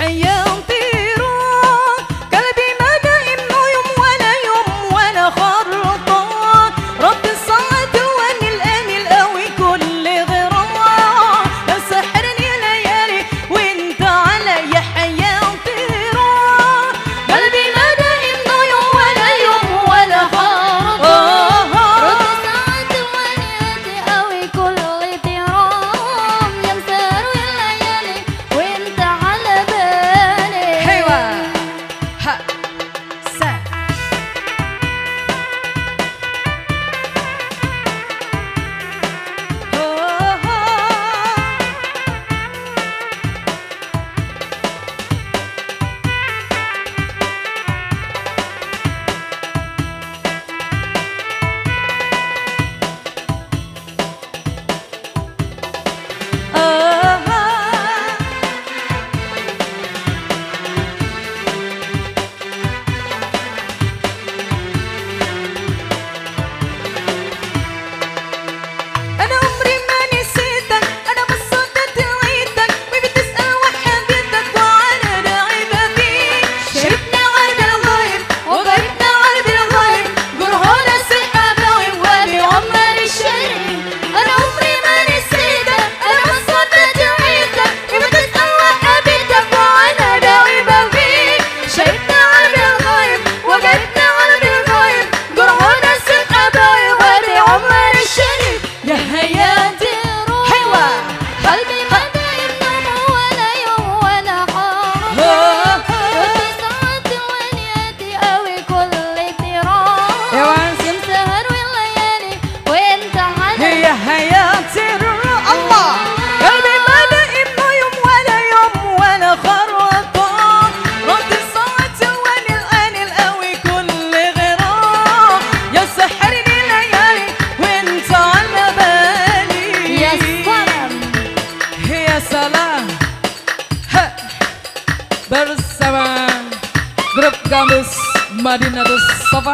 and yeah. الشريف يا هيا. Grup Gambus Madinatus Sofa.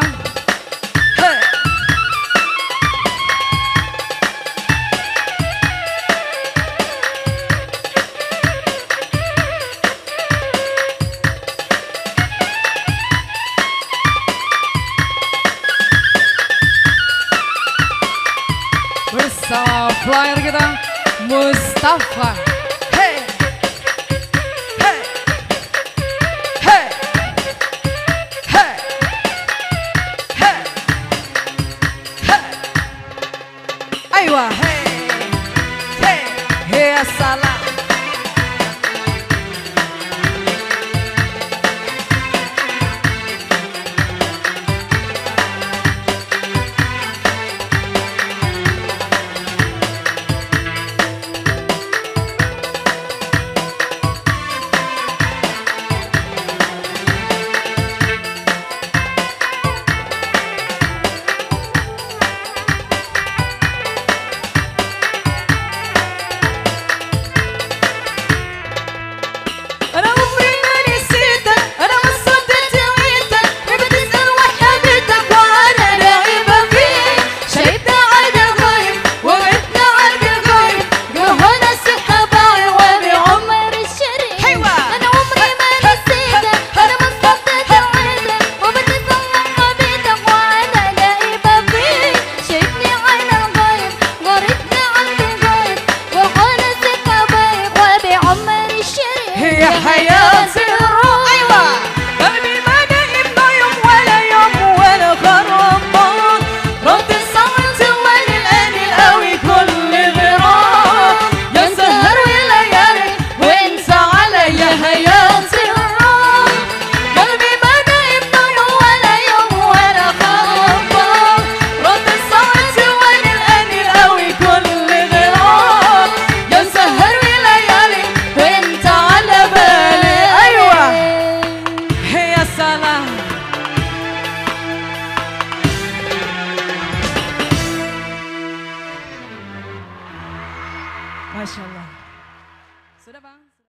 Bersama flyer kita Mustafa essa lá.